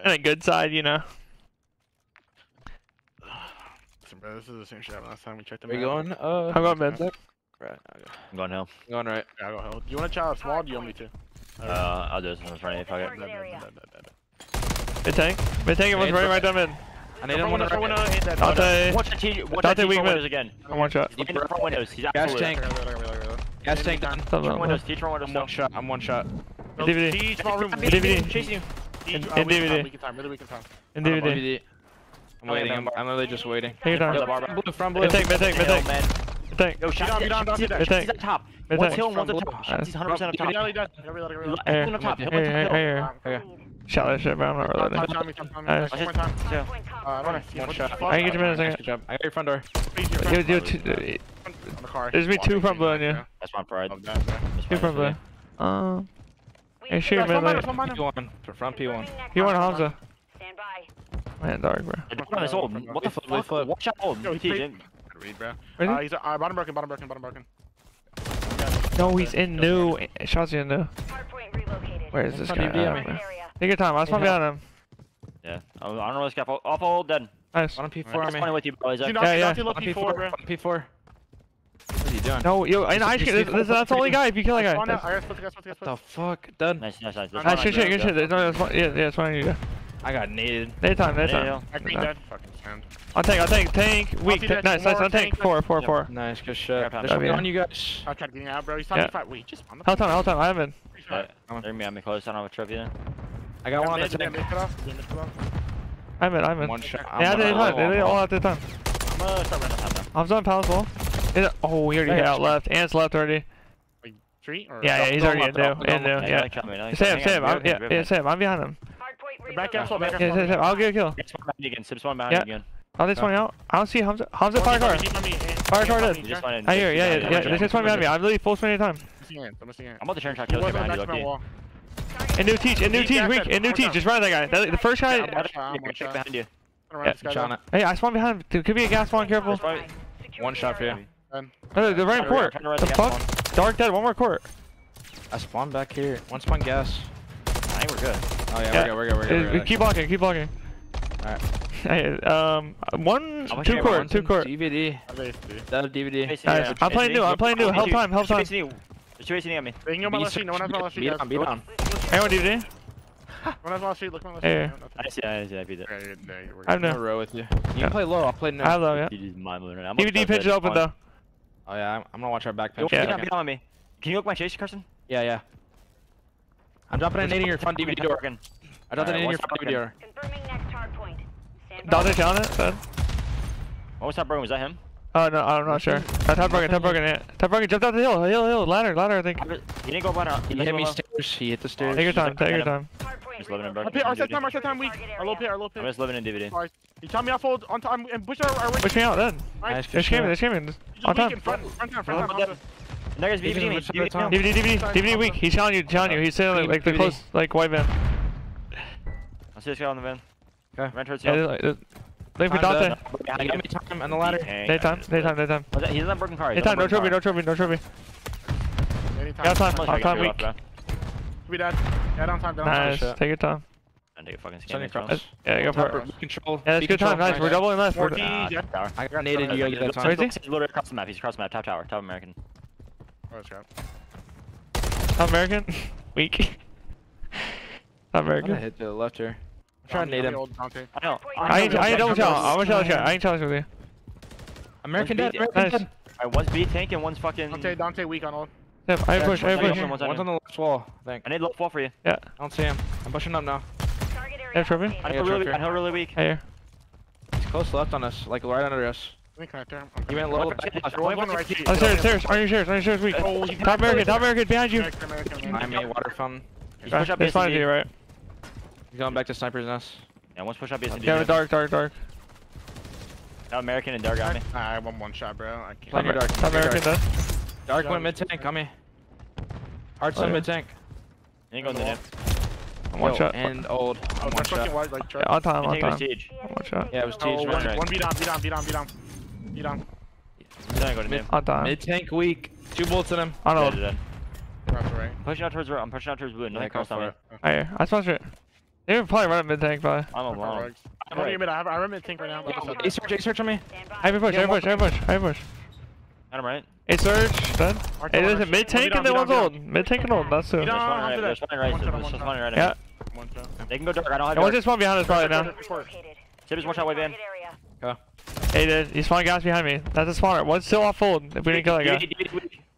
and a good side, you know. Listen, bro, this is the same shit last time we checked them Are you out. going? Uh, I'm going mid. Right, okay. I'm going hill. I'm going right. Yeah, I'll go hill. Do you want to try small or do you want me to? Right. Uh, I'll do this one's running if I get Mid tank. Mid tank, everyone's running right down mid. I need him one right window. Dante. Watch the T. Watch Dante weak mid. again. I'm one shot. He's in the front windows. He's Gas tank. Gas tank done. T-Tron windows. T-Tron windows. I'm one shot. I'm one shot. DVD. T-Tron room. DVD. Chasing you. In, uh, in DVD. We can time, really we can time. In DVD. DVD. I'm waiting, I'm, I'm literally just waiting. Take your time. Front blue, front blue. Mid tank, mid tank, mid tank. Man. Mid tank. Yo, shoot on, shoot on, shoot on. She's at top. One's hill and one's at top. She's 100% up top. Hey, hey, hey, hey. Shot that shit, bro. I'm not reloading. Nice. One more time. Yeah. Uh, one shot. I can get you in a second. Good job. I got your front door. Yo, yo, two. Uh, there's me two front blue on you. That's my pride. Two front blue. Um. Hey, shoot, man. Like, P1. For front P1. P1 Hamza. Stand by. Man, dark, bro. What the fuck? Watch out, old. He didn't read, bro. Uh, he's uh, uh, bottom broken, bottom broken, bottom broken. No, he's in new. Shots in new. Where is this guy? Adam, Take your time. I was probably on him. Yeah. I don't know this guy. Off all dead. Nice. On P4. I'm right. with you, bro. Yeah, yeah. P4, bro. P4. No, yo, and I, I that's the only guy. If you kill that guy. What the fuck? Done. Nice, nice, nice. Ah, shoot, shoot, good shit. No, that's one. Yeah, yeah, that's fine. You. I got needed. They time, they time. I think dead. I'll take, I'll take, tank, weak, ta nice, nice, I'll take, four, four, yep. four. Nice, good shot. There's something on you guys. I'll try to get out, bro. He's talking yeah. fight, wait, just on the Hold on, hold on, I haven't. Right. They're me, I'm in close, I don't have a trip yet. I got one on the tank. I'm in, I'm in. One shot. Yeah, they all at the time. I'm gonna start running time now. I'm done, palace wall. It, oh, we already hit out left. And it's left already. Tree? Or yeah, yeah, he's already in there. In yeah. yeah. Sam, Sam, I'm, yeah, yeah, Sam, I'm behind him. Back up, back up. Yeah, I'll get a kill. It's one behind yeah. again. Oh, I'll one out. I don't see Hamza. Hamza, fire car. Fire car dead. I hear, yeah, yeah, yeah. There's just one behind me. I'm literally full spin time. I'm about to turn shot kill. And new teach, and new teach, weak, and new teach. Just run that guy. That, the first guy. Yeah, behind you. Hey, I spawned behind him. Could be a gas spawn. Careful. One shot for you. Run. No, they're right in court. The, the fuck? One. Dark dead, one more court. I spawned back here. One spawn gas. I think we're good. Oh yeah, yeah. we're good, we're good, we're good. We're keep walking. keep walking. Alright. Hey, um, one, two court, two court. DVD. That DVD. Right, I'm playing new, I'm playing new. Help time, help time. There's two AC near me. They can go my left sheet, no one has my left sheet. Beat down, beat down. Anyone DVD? One has my left sheet, look my left sheet. I see, I see, I beat it. I'm in a row with you. You can play low, I'll play no. I love it. DVD pitch open though. Oh yeah, I'm, I'm gonna watch our back bench. Yeah. Not on me. Can you look my chase, Carson? Yeah, yeah. I'm dropping an 80 in your front DVD door. Again. I dropped right, an 80 in your front DVD door. Confirming next hard point. Dodge down it, bud. What was that broken? Was that him? Oh no, I'm not sure. Uh, top broken, top broken, yeah. Top broken, jumped out the hill, hill, hill, ladder, ladder, I think. He didn't go ladder. He, he hit me stairs. He hit the stairs. Take your time, take your time. Just living in back. Our set time, our set time weak. Our low pit, our low pit. I'm just living in DVD. Alright. You tell me I fold on time and push our, our wing. Push me out then. Alright. They're scamming, they're. On time. Front. Nuggets, DVD, DVD, DVD, DVD, DVD weak. He's telling you, telling you. He's saying like the close, like white van. I see this guy on the van. Okay. Ran towards you. Looking uh, for Dante. Give me time on the ladder. Daytime, daytime, daytime. He's on broken car. Daytime, no trophy, no trophy, no trophy. Anytime. Yeah, time, on time weak be dead. Yeah, don't time, don't nice. time. Take your time. And they fucking scanning cross. Yeah, go for it. Control. Yeah, that's good time. Nice. We're doubling left. We're. yeah. Tower. I got naded, you gotta get that time. He's literally across the map, he's across the map. Top tower, top American. Oh, crap. Top American? Weak. top American. I'm gonna hit the left here. I'm trying to nade him. I know. I ain't, double challenge. I'm gonna challenge. I ain't challenge with you. American dead, American dead. One's B tank and one's fucking... Dante, Dante weak on ult. Yep, I yeah, push, I push. One's, one's on the left wall, I think. I need left wall for you. Yeah. I don't see him. I'm pushing up now. Yeah, tripping. I feel really, I really weak. Hey, here. He's close left on us, like right under us. Let me connect. I'm you went low. One on right seat. Oh, stairs, stairs. On your stairs, on your stairs, weak. Oh, top American, top American, behind you. I'm a water fountain. He's push up behind you, right? He's going back to sniper's nest. Yeah, once push up BSD. Yeah, dark, dark, dark. Now American and dark on me. I one one shot, bro. I can't. Top American, though. Dark went mid tank, on me. Art's oh, mid tank. Ain't going to nip. One Yo, shot. And old. Oh, one shot. Wide, like, yeah, on time, on time. One shot. Yeah, it was Tej. Oh, one, right. one beat on, beat on, beat on, beat on. Beat on. Mid, going to mid, on time. Mid tank weak. Two bolts in him. On old. Dead. Right. I'm pushing out towards right. I'm pushing out towards blue. No, yeah, crossed over. me. Alright, I sponsor it. They were probably running mid tank, probably. I'm alone. I'm right. mid. I have, I mid tank right now. Yeah, A search, A search on me. I have a push, I have a push, I have a push, I have a push. Got him right. It's surge, done. Arch It on, a mid tank and then down, one's old. Mid tank and old, that's two. You And don't- There's one right. There's one right. There's one just shot. one right. Yeah. They can go dark. I don't have one's dark. just one behind us probably now. Sensor relocated. Tip is one shot way in. Target area. Hey, dude, he's spawning gas behind me. That's a spawner. One's still off fold if we didn't kill that guy.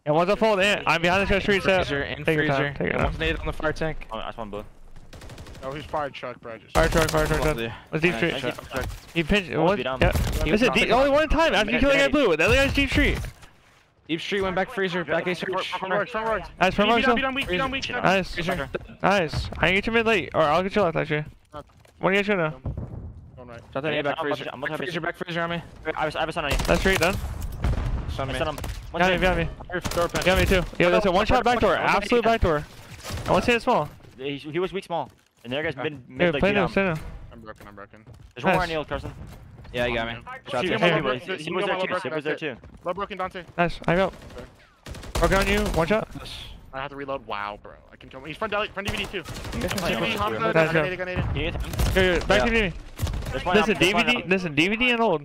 And one's off fold and I'm behind this guy's street set. Freezer and Take your freezer. time, take your time. one's naded on the fire tank. Oh, I spawned blue. Oh, he's fired truck, bro. Just Fire truck, fire truck, Love done. the- Let's deep Nice street. He pinched. One One, beat down. yeah. He was Listen, the- only one time after you kill the guy blue. The other guy's deep street. Deep street went back freezer, back A search. front rugs, front. Nice, front Beat rugs down, still. beat down, weak, beat down, weak. Nice, nice. I can get you mid late, or I'll get you left actually. What do you guys do now? Going right. Shot that Yeah, A back I'm freezer. I'm Back freezer, back freezer on me. I have a son on you. That's street done. Stun I me. stun him. One Got me, got me. Got me too. Yo, there's a one shot back door. Absolute back door. And one hit small. He, he was weak small. And the other guy's uh, mid Here, mid like play now, down. now. I'm broken, I'm broken. There's one more on you, Carson. Yeah, you got me. Shot Shoot, to Hey. he was- You he was there too. the Sid was there too. Low broken, Dante. Nice, I go. Broken on you, one shot. I have to reload. Wow, bro. I can tell. He's front deli, front DVD too. playing DVD, on Hamza, the Nice got job. got nated. Can you get him? Yo, yo, back Yeah. to DVD. There's one Listen, out, there's one DVD, out. listen, DVD and old.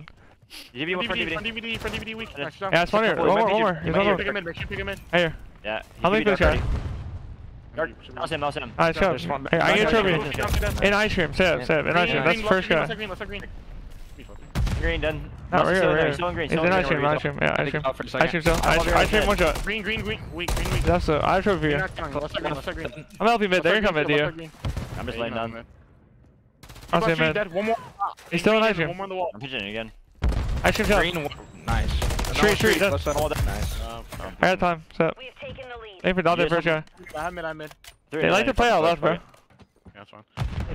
Give one for DVD, DVD. front DVD, front DVD weak. Yeah. Nice it's one here. He One might more, be one more. ju- he Here's might one be more. Pick him in, make sure you pick him in. Hey, here. Yeah. he I'll could make be this dark shot. already. Dark. That was him. That was him. Alright, There's show. one Hey, I get a trophy. Green, In ice cream, set up, set up. In ice cream. That's the first green, guy. Let's green, let's green. Green done. No, Still right in here, there, right here. Still in green. He's Still in in ice cream, green. ice cream. Yeah, ice cream. Out for Ice cream still. I'm Ice over ice cream, one shot. Green, green, green, weak, green, weak. That's the, I have trophy for you. not killing. Let's green, let's green. I'm helping mid. They're coming to you. I'm just laying down. I'll say mid. Dead. One more. He's still in ice One more on the wall. I'm pitching it again. Ice cream shot. Green. one- Nice. Straight, straight, done. Left side. Nice. I got oh, oh. time. Set. We have taken the lead. Aim for Dante You first guy. I have mid, I have mid. They like to play out fuck, left, bro. Yeah, that's fine.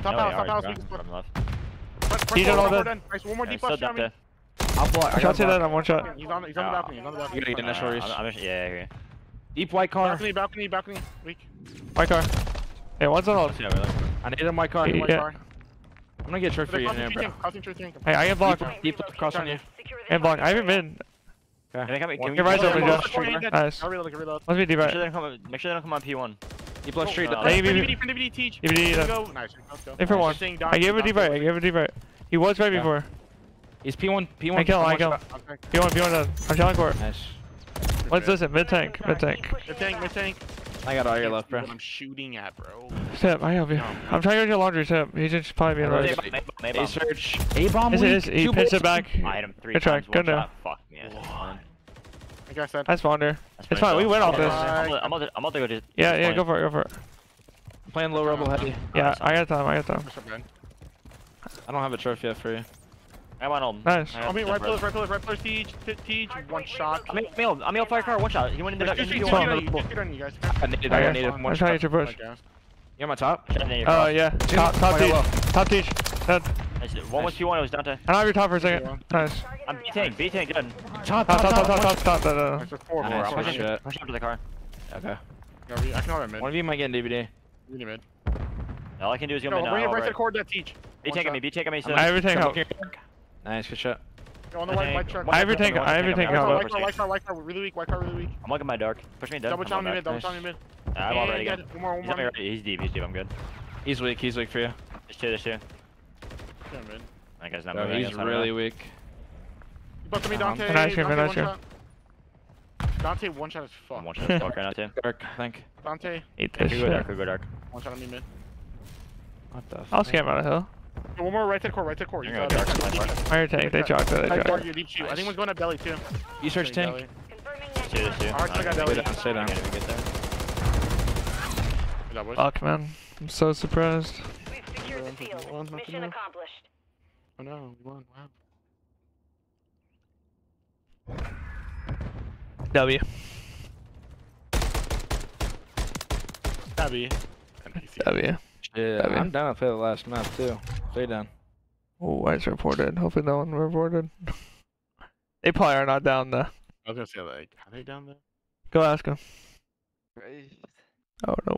Top No, house, they top are, house, bro. weak spot. He's door, on all front dead. Nice, one more Yeah, deep still left, up Shami. there. I'll block. I Shot got to block. that on one shot. He's on, he's on the balcony, he's on the You balcony. gotta get initial reach. I'm, I'm, yeah, yeah, Deep white car. Balcony, balcony, balcony, weak. My car. Hey, one's on hold. yeah. Yeah, really. I need my car. Yeah. White car. I'm gonna get a trophy in there, bro. tank, crossing tree tank. Hey, I get blocked. Point Deep left cross on you. Secure the And block. I haven't area. been. Can I come? Can we Your right's make open, Josh. Nice. Nice. I'll reload, I'll reload. Must be deep right. Make sure they don't come on P1. Deep left street. Uh, Front Hey, DVD, DVD, teach. DVD, uh, go. Nice, go. Aim for one. I gave him a deep right. I gave him a deep right. He was right before. He's P1. P1. I kill him, I one kill him. shot. P1, P1 done. I'm telling court. Nice. What's this? Mid tank, mid tank. Mid tank, mid tank. I got all your left, bro. I'm shooting at, bro. Step, I help you. I'm trying to get your laundry step. He just probably be in the Alright. right. Maybe- maybe A I'm- search. A bomb. Is it is? He pitched it back. I hit him three Good try. times. Good One now. Fuck me. That's fine. Like I said. I spawned her. It's fine, we fault. win off this. I'm gonna- I'm gonna I'm gonna go just. Yeah, yeah, play. go for it, go for it. Playing low rebel heavy. Yeah, Nice. I got time, I got time. What's up, man? I don't have a trophy yet for you. I want on. Nice. I mean, right pillars, right pillars, right pillars, teach, t- teach, one shot. I'm in, I'm in, I'm in fire car. One shot. He went into the. Just shoot on on, you, just shoot on you guys. I needed. I I got- needed I'm one trying to shot. get your push. Like, guys. You on my top? Shot in your Oh, yeah. Top, top I teach. got low. Top teach. Dead. Nice. One was P1. It was Dante. And I'll have your top for a second. Nice. I'm B tank. B tank. Good. Top, Top, top, top, top, top, top. No, no, no. Nice, that's four, four, Nice, four, good shit. shit. Push up to the car. Okay. Yeah, we- I can hold it mid. One of you might get an DVD. Really mid. All I can do is go Yo, mid now. bring it right to alright. the cord that teach. B One tanking shot. me. B tanking me. I have your tank help. Nice, good shot. Yo, on the white, white truck. I have your tank, I have your tank White car, help. white car, white car, white car, really weak, white car, really weak. I'm looking my dark. Push me dead. Double I'm me mid, double challenge me mid. I'm already good. One more, one He's on me more. He's deep. He's deep. I'm good. He's weak. He's weak for you. There's two. There's two. Yeah, mid. That guy's not Bro, moving. he's really moving. weak. You busted me, Um, Dante. Can I ask you, Dante, one shot. Dante, one shot is fuck. I'm one shot. Fuck right now too. Dark, I think. Dante, Eat Could this go dark. go dark. one shot on me mid. What the I'll fuck? scam out of hill. One more right to the core, right to the core. You're got dark. it. I'm. Fire tank. They chalked it. They Right, chalked it. you. I think one's going at belly too. You search Belly. tank. Two. two. I got Stay down, stay down. Get it, get there. Good job, boys. Fuck, man. I'm so surprised. We've the field. one, one, Mission one. accomplished. Oh no, we won. Wow. W. Tabby. NPC. W. Yeah, That'd be- I'm down to play the last map too. Stay down. Oh, it's reported. Hopefully no one reported. they probably are not down there. I was gonna say like, are they down there? Go ask him. Oh no.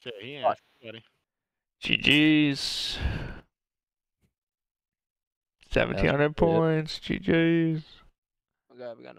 Shit, he ain't. What? Buddy. GG's. 1700 Yeah. points. GG's. Okay, oh, we got